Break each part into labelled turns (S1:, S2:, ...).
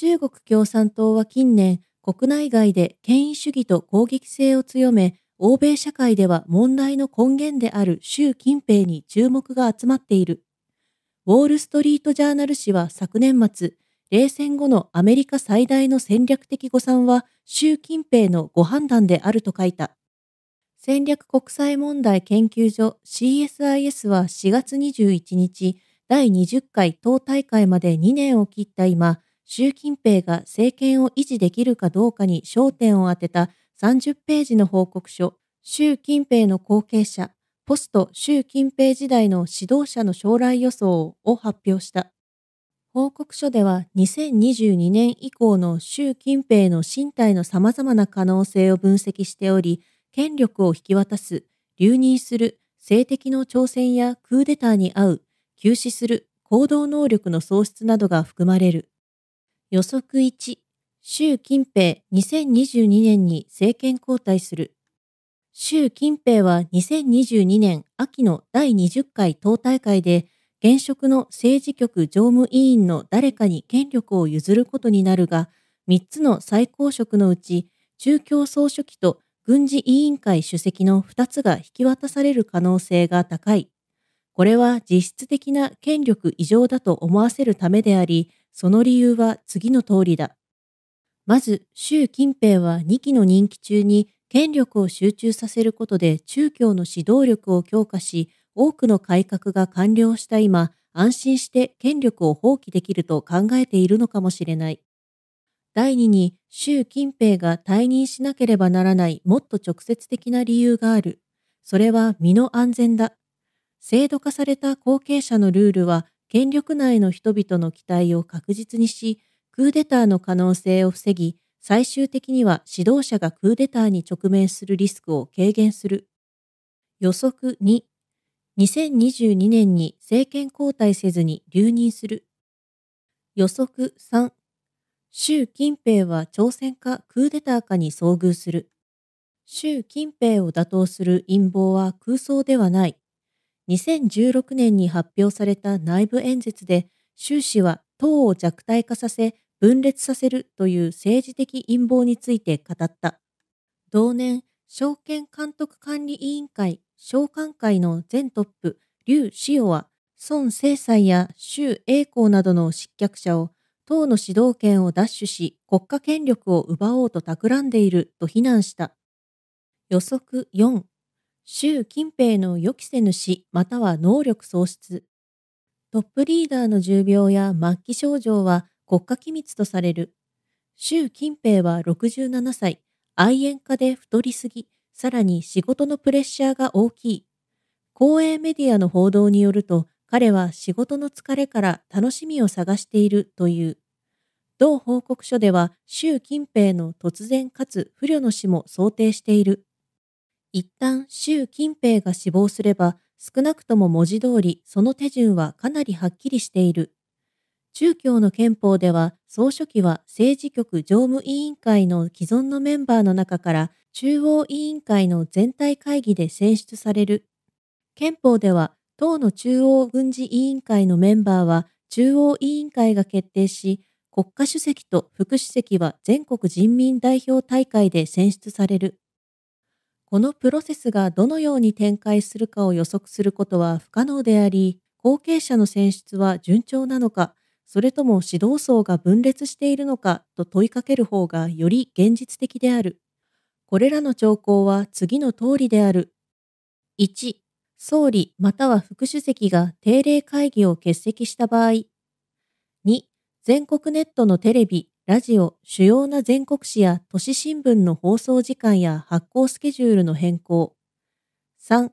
S1: 中国共産党は近年、国内外で権威主義と攻撃性を強め、欧米社会では問題の根源である習近平に注目が集まっている。ウォール・ストリート・ジャーナル紙は昨年末、冷戦後のアメリカ最大の戦略的誤算は習近平のご判断であると書いた。戦略国際問題研究所 CSIS は4月21日、第20回党大会まで2年を切った今、習近平が政権を維持できるかどうかに焦点を当てた30ページの報告書、習近平の後継者、ポスト習近平時代の指導者の将来予想を発表した。報告書では2022年以降の習近平の身体の様々な可能性を分析しており、権力を引き渡す、留任する、性的の挑戦やクーデターに遭う、休止する、行動能力の喪失などが含まれる。予測1、習近平2022年に政権交代する。習近平は2022年秋の第20回党大会で現職の政治局常務委員の誰かに権力を譲ることになるが、3つの最高職のうち、中共総書記と軍事委員会主席の2つが引き渡される可能性が高い。これは実質的な権力異常だと思わせるためであり、その理由は次の通りだ。まず、習近平は2期の任期中に権力を集中させることで中共の指導力を強化し、多くの改革が完了した今、安心して権力を放棄できると考えているのかもしれない。第2に、習近平が退任しなければならないもっと直接的な理由がある。それは身の安全だ。制度化された後継者のルールは、権力内の人々の期待を確実にし、クーデターの可能性を防ぎ、最終的には指導者がクーデターに直面するリスクを軽減する。予測2、2022年に政権交代せずに留任する。予測3、習近平は朝鮮かクーデターかに遭遇する。習近平を打倒する陰謀は空想ではない。2016年に発表された内部演説で、習氏は党を弱体化させ、分裂させるという政治的陰謀について語った。同年、証券監督管理委員会召喚会の前トップ、劉志陽は、孫正才や周栄光などの失脚者を党の指導権を奪取し、国家権力を奪おうと企んでいると非難した。予測4、習近平の予期せぬ死または能力喪失。トップリーダーの重病や末期症状は国家機密とされる。習近平は67歳、愛煙家で太りすぎ、さらに仕事のプレッシャーが大きい。公営メディアの報道によると、彼は仕事の疲れから楽しみを探しているという。同報告書では、習近平の突然かつ不慮の死も想定している。一旦習近平が死亡すれば、少なくとも文字通りその手順はかなりはっきりしている。中共の憲法では、総書記は政治局常務委員会の既存のメンバーの中から中央委員会の全体会議で選出される。憲法では、党の中央軍事委員会のメンバーは中央委員会が決定し、国家主席と副主席は全国人民代表大会で選出される。このプロセスがどのように展開するかを予測することは不可能であり、後継者の選出は順調なのか、それとも指導層が分裂しているのかと問いかける方がより現実的である。これらの兆候は次の通りである。1、総理または副主席が定例会議を欠席した場合。2、全国ネットのテレビ、ラジオ、主要な全国紙や都市新聞の放送時間や発行スケジュールの変更。3、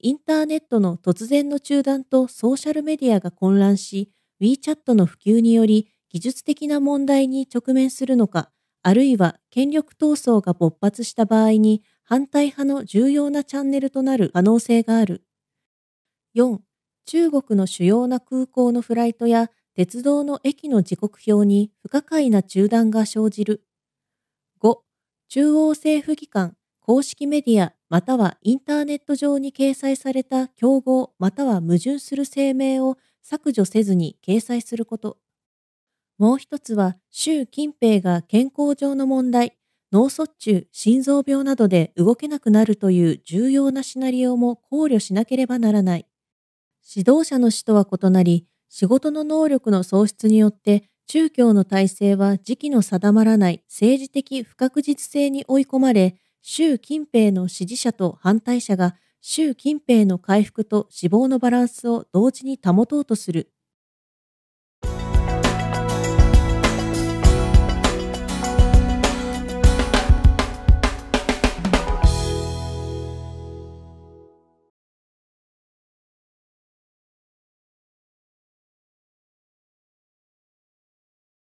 S1: インターネットの突然の中断とソーシャルメディアが混乱し、WeChat の普及により技術的な問題に直面するのか、あるいは権力闘争が勃発した場合に反対派の重要なチャンネルとなる可能性がある。4. 中国の主要な空港のフライトや鉄道の駅の時刻表に不可解な中断が生じる。5. 中央政府機関、公式メディアまたはインターネット上に掲載された競合または矛盾する声明を削除せずに掲載すること。もう一つは、習近平が健康上の問題、脳卒中、心臓病などで動けなくなるという重要なシナリオも考慮しなければならない。指導者の死とは異なり、仕事の能力の喪失によって中共の体制は時期の定まらない政治的不確実性に追い込まれ、習近平の支持者と反対者が習近平の回復と死亡のバランスを同時に保とうとする。